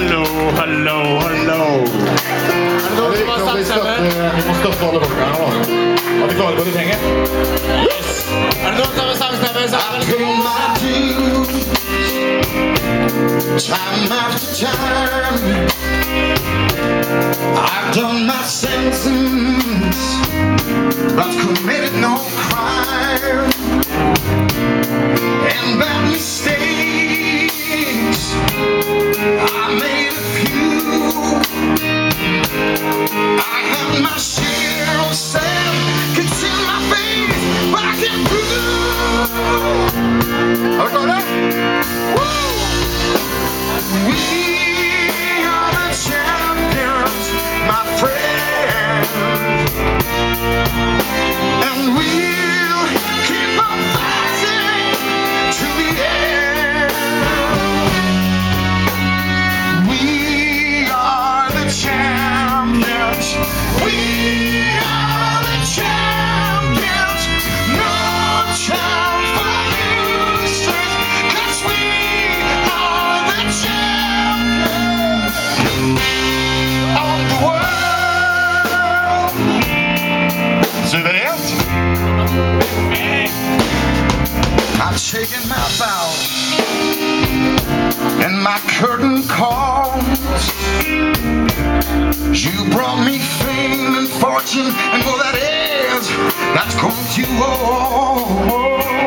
Hallo, hallo, hallo. Er det noen som har sangstemmer? Vi må støtte alle folkene her nå. Er vi klare på de penger? Er det noen som har sangstemmer? Så det Pay my dues time after time. I've done my sentence, but committed I've my vows and my curtain calls. You brought me fame and fortune, and for that is, that's going to all.